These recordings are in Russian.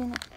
してない。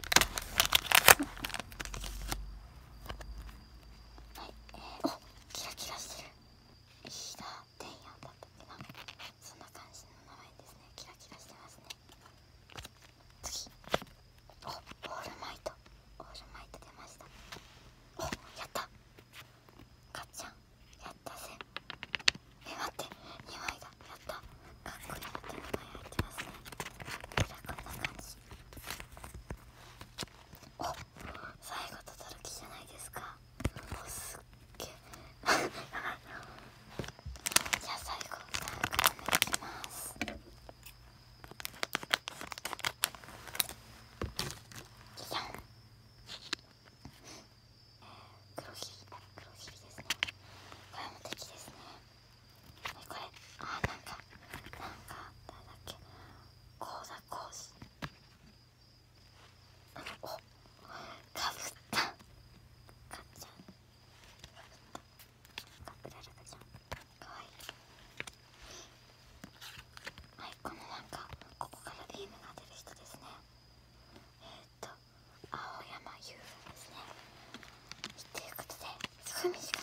подписывайтесь.